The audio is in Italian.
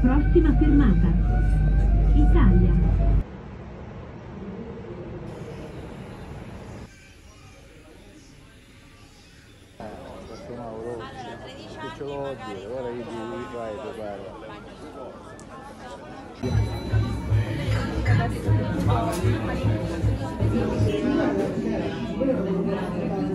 Prossima fermata. Italia. Allora, 13 anni ce l'ho a dire, guarda che ti fai.